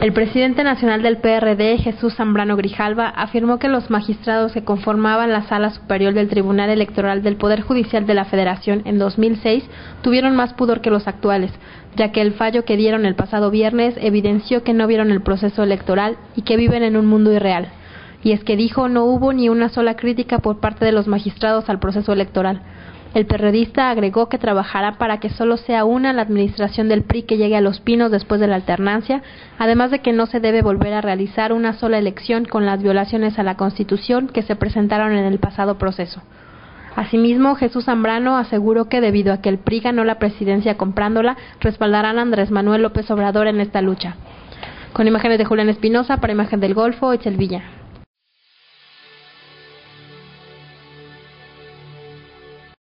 El presidente nacional del PRD, Jesús Zambrano Grijalva, afirmó que los magistrados que conformaban la Sala Superior del Tribunal Electoral del Poder Judicial de la Federación en 2006 tuvieron más pudor que los actuales, ya que el fallo que dieron el pasado viernes evidenció que no vieron el proceso electoral y que viven en un mundo irreal. Y es que dijo no hubo ni una sola crítica por parte de los magistrados al proceso electoral. El perredista agregó que trabajará para que solo sea una la administración del PRI que llegue a los pinos después de la alternancia, además de que no se debe volver a realizar una sola elección con las violaciones a la Constitución que se presentaron en el pasado proceso. Asimismo, Jesús Zambrano aseguró que debido a que el PRI ganó la presidencia comprándola, respaldarán a Andrés Manuel López Obrador en esta lucha. Con imágenes de Julián Espinosa, para Imagen del Golfo, Echel Villa.